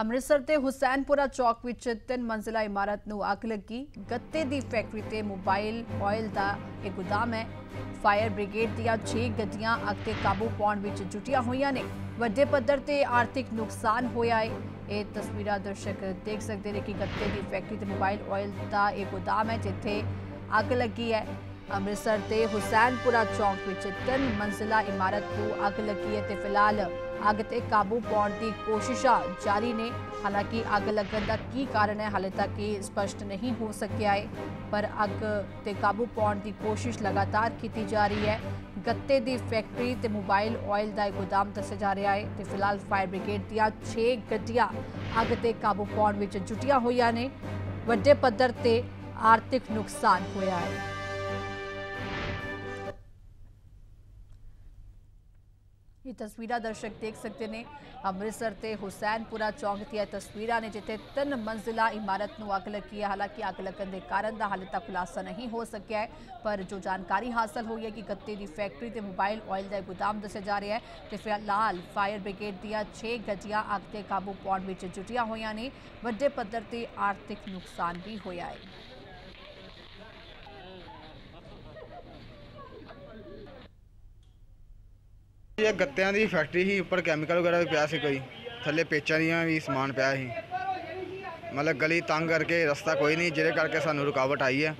ਅੰਮ੍ਰਿਤਸਰ ਤੇ ਹੁਸੈਨਪੁਰਾ ਚੌਕ ਵਿੱਚ ਤਿੰਨ ਮੰਜ਼ਿਲਾ ਇਮਾਰਤ ਨੂੰ ਅੱਗ ਲੱਗੀ। ਗੱਤੇ ਦੀ ਫੈਕਟਰੀ ਤੇ ਮੋਬਾਈਲ ਆਇਲ ਦਾ ਇਹ ਗੋਦਾਮ ਹੈ। ਫਾਇਰ ਬ੍ਰਿਗੇਡ ਦੀਆਂ 6 ਗੱਡੀਆਂ ਅੱਗ ਤੇ ਕਾਬੂ ਪਾਉਣ ਵਿੱਚ ਜੁਟੀਆਂ ਹੋਈਆਂ ਨੇ। ਵੱਡੇ ਪੱਧਰ ਤੇ ਆਰਥਿਕ ਨੁਕਸਾਨ ਹੋਇਆ ਹੈ। ਇਹ ਤਸਵੀਰਾਂ ਦਰਸ਼ਕ ਦੇਖ ਸਕਦੇ ਨੇ ਕਿ ਗੱਤੇ ਦੀ ਫੈਕਟਰੀ ਤੇ ਮੋਬਾਈਲ ਆਇਲ ਦਾ ਇਹ ਗੋਦਾਮ ਹੈ, ਜਿੱਥੇ ਅੱਗ ਲੱਗੀ ਹੈ। ਅੰਮ੍ਰਿਤਸਰ ਦੇ ਹੁਸੈਨਪੁਰਾ ਚੌਂਕ ਵਿੱਚ ਤਿੰਨ ਮੰਜ਼ਿਲਾ ਇਮਾਰਤ ਨੂੰ ਅੱਗ ਲੱਗੀ ਹੈ ਤੇ ਫਿਲਹਾਲ ਅੱਗ ਤੇ ਕਾਬੂ ਪਾਉਣ ਦੀ ਕੋਸ਼ਿਸ਼ਾਂ ਜਾਰੀ ਨੇ। ਹਾਲਾਂਕਿ ਅੱਗ ਲੱਗਣ ਦਾ ਕੀ ਕਾਰਨ ਹੈ, ਹਾਲੇ ਤੱਕ ਇਹ ਸਪਸ਼ਟ ਨਹੀਂ ਹੋ ਸਕਿਆ ਹੈ, ਪਰ ਅੱਗ ਤੇ ਕਾਬੂ ਪਾਉਣ ਦੀ ਕੋਸ਼ਿਸ਼ ਲਗਾਤਾਰ ਕੀਤੀ ਜਾ ਰਹੀ ਹੈ। ਗੱਤੇ ਦੀ ਫੈਕਟਰੀ ਤੇ ਮੋਬਾਈਲ ਆਇਲ ਦਾ ਇੱਕ ਗੋਦਾਮ ਦੱਸਿਆ ਜਾ ਰਿਹਾ ਹੈ ਤੇ ਫਿਲਹਾਲ ਫਾਇਰ ਬ੍ਰਿਗੇਡ ਦੀਆਂ 6 ਗੱਡੀਆਂ ਅੱਗ ਤੇ ਕਾਬੂ ਪਾਉਣ ਵਿੱਚ ਜੁਟੀਆਂ ਹੋਈਆਂ ਨੇ। ਵੱਡੇ ਪੱਧਰ ਤੇ ਆਰਥਿਕ ਨੁਕਸਾਨ ਹੋਇਆ ਹੈ। ਇਹ ਤਸਵੀਰਾਂ ਦਰਸ਼ਕ ਦੇਖ ਸਕਦੇ ਨੇ। ਅੰਮ੍ਰਿਤਸਰ ਤੇ ਹੁਸੈਨਪੁਰਾ ਚੌਂਕ ਦੀਆਂ ਤਸਵੀਰਾਂ ਨੇ, ਜਿੱਥੇ ਤਿੰਨ ਮੰਜ਼ਿਲਾ ਇਮਾਰਤ ਨੂੰ ਅੱਗ ਲੱਗੀ ਹੈ। ਹਾਲਾਂਕਿ ਅੱਗ ਲੱਗਣ ਦੇ ਕਾਰਨ ਦਾ ਹਾਲੇ ਤੱਕ ਖੁਲਾਸਾ ਨਹੀਂ ਹੋ ਸਕਿਆ ਹੈ, ਪਰ ਜੋ ਜਾਣਕਾਰੀ ਹਾਸਲ ਹੋਈ ਹੈ ਕਿ ਗੱਤੇ ਦੀ ਫੈਕਟਰੀ ਤੇ ਮੋਬਾਈਲ ਆਇਲ ਦਾ ਗੋਦਾਮ ਦੱਸਿਆ ਜਾ ਰਿਹਾ ਹੈ, ਤੇ ਫਿਲਹਾਲ ਫਾਇਰ ਬ੍ਰਿਗੇਡ ਦੀਆਂ 6 ਗੱਡੀਆਂ ਅੱਗ ਤੇ ਕਾਬੂ ਪਾਉਣ ਵਿੱਚ ਜੁਟੀਆਂ ਹੋਈਆਂ ਨੇ। ਵੱਡੇ ਪੱਧਰ ਤੇ ਆਰਥਿਕ ਨੁਕਸਾਨ ਵੀ ਹੋਇਆ ਹੈ। ਇਹ ਗੱਤਿਆਂ ਦੀ ਫੈਕਟਰੀ ਸੀ, ਉੱਪਰ ਕੈਮੀਕਲ ਵਗੈਰਾ ਵੀ ਪਿਆ ਸੀ ਕੋਈ। ਥੱਲੇ ਪੇਚਾਂ ਦੀਆਂ ਵੀ ਸਮਾਨ ਪਿਆ ਸੀ। ਮਤਲਬ ਗਲੀ ਤੰਗ ਕਰਕੇ ਰਸਤਾ ਕੋਈ ਨਹੀਂ, ਜਿਹਦੇ ਕਰਕੇ ਸਾਨੂੰ ਰੁਕਾਵਟ ਆਈ ਹੈ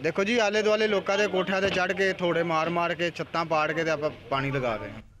ਦੇਖੋ ਜੀ ਆਲੇ ਦੁਆਲੇ ਲੋਕਾਂ ਦੇ ਕੋਠਿਆਂ ਤੇ ਚੜ ਕੇ ਥੋੜੇ ਮਾਰ ਮਾਰ ਕੇ, ਛੱਤਾਂ ਪਾੜ ਕੇ ਤੇ ਆਪਾਂ ਪਾਣੀ ਲਗਾ ਰਹੇ ਹਾਂ।